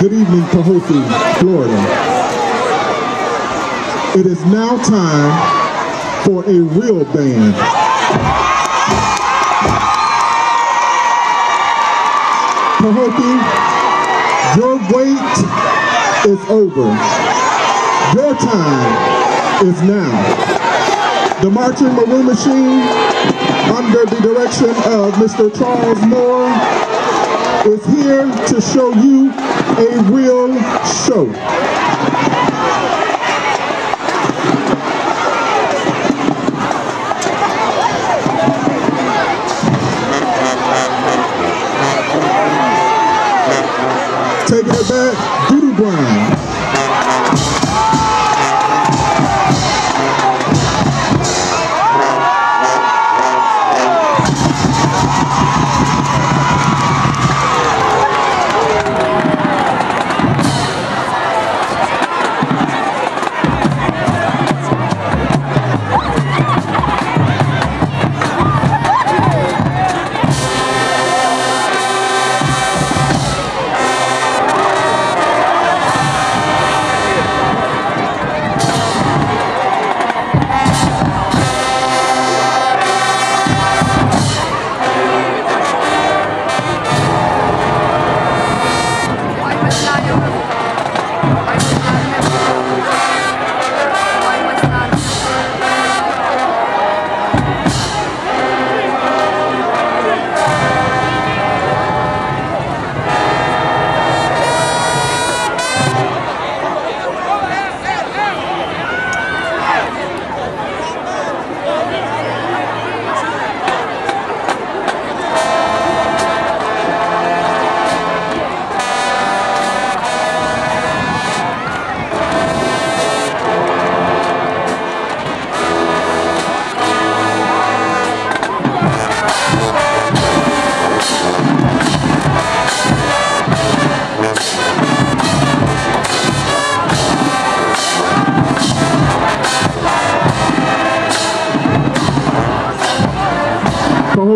Good evening, Tahoe, Florida. It is now time for a real band. Pahokee, your wait is over. Your time is now. The Marching Maroon Machine, under the direction of Mr. Charles Moore, is here to show you a real show.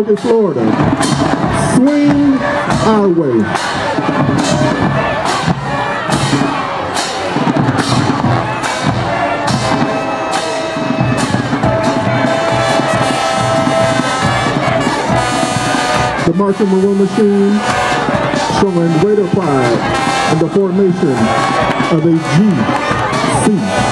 Pahokee, Florida. Swing our way. The Marching Maroon Machine showing greater pride in the formation of a GC.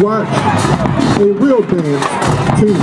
Watch a real dance team.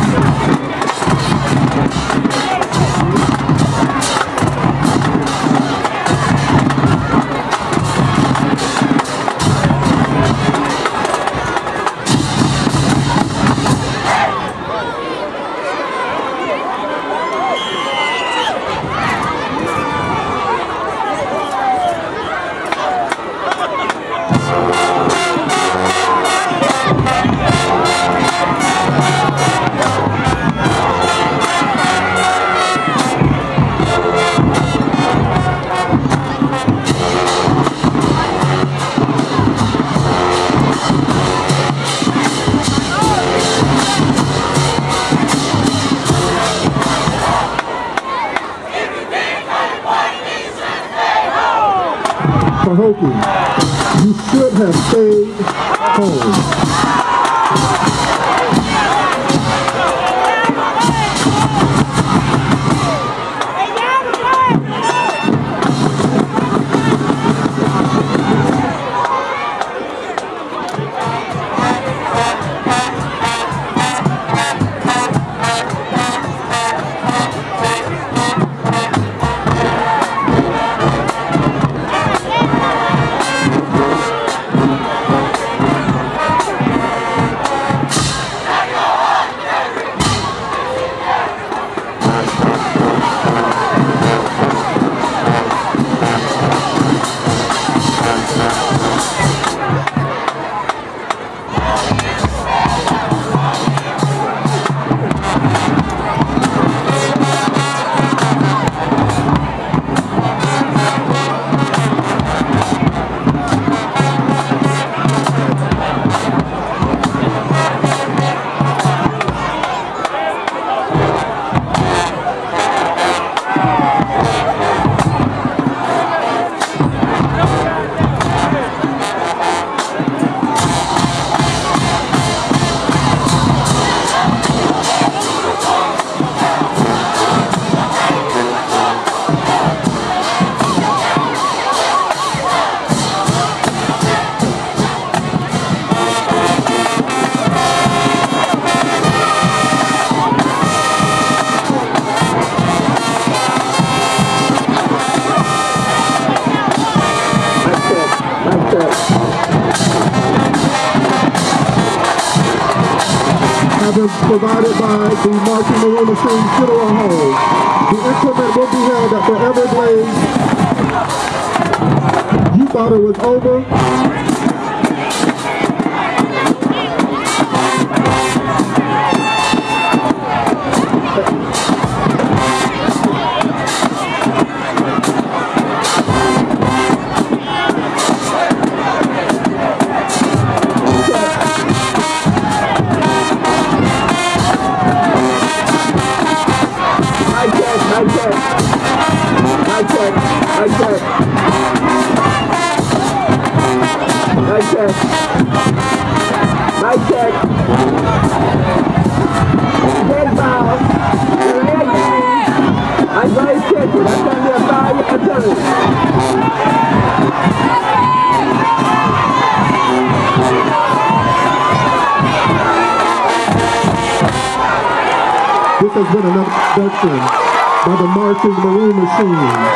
Pahokee, you should have stayed home. Provided by the marching maroon machine funeral home. The increment will be held at Forever Blaze. You thought it was over? Mic check, mic check. Mic check. Mic check. Head bow. I'm very careful. That's going to be a foul attorney. This has been an introduction by the Marching Maroon Machine.